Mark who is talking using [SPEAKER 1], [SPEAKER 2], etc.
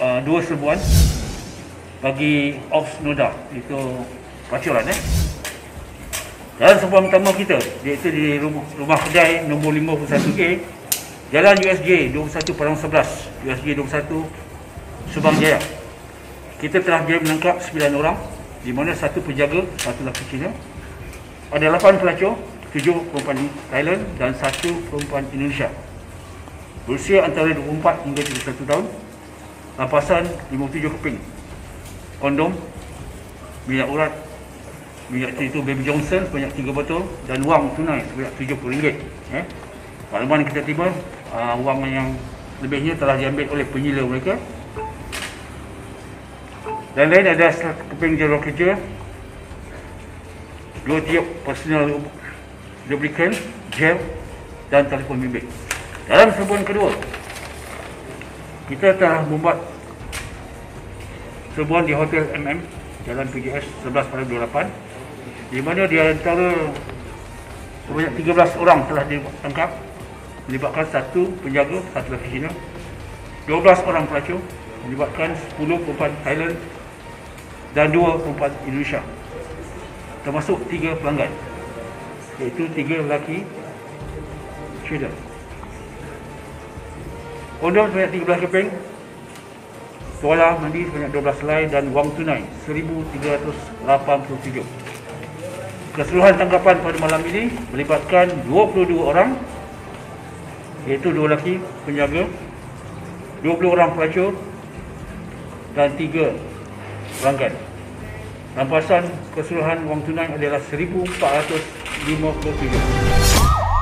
[SPEAKER 1] uh, dua serbuan bagi Ops Noda. Itu pacuran eh. Dalam serbuan pertama kita iaitu di rumah, rumah kedai nombor 51A Jalan USJ 21 Padang 11 USJ 21 Subang Jaya. Kita telah dia menangkap 9 orang di mana satu penjaga, satu lelaki Cina ada 8 pelacur 7 perempuan Thailand dan 1 perempuan Indonesia. Berusia antara 24 hingga 31 tahun lapasan 57 keping. Kondom minyak urat minyak itu Baby Johnson sebanyak 3 botol dan wang tunai sebanyak RM70 eh. makluman kita tiba uh, wang yang lebihnya telah diambil oleh penyila mereka. Dan lain ada keping jadual kerja dua tiap personal lubricant gel dan telefon bimbit. Dalam serbuan kedua kita telah membuat serbuan di Hotel MM Jalan PGS 11 pada 28 di mana di antara sebanyak 13 orang telah ditangkap melibatkan satu penjaga, satu lelaki Cina 12 orang pelacur melibatkan 10 perempuan Thailand dan 2 perempuan Indonesia termasuk 3 pelanggan iaitu 3 lelaki Cina kondom sebanyak 13 keping Tuala mandi sebanyak 12 helai dan wang tunai 1387. Keseluruhan tangkapan pada malam ini melibatkan 22 orang iaitu dua lelaki penjaga, 20 orang pelacur dan 3 pelanggan. Rampasan keseluruhan wang tunai adalah 1457.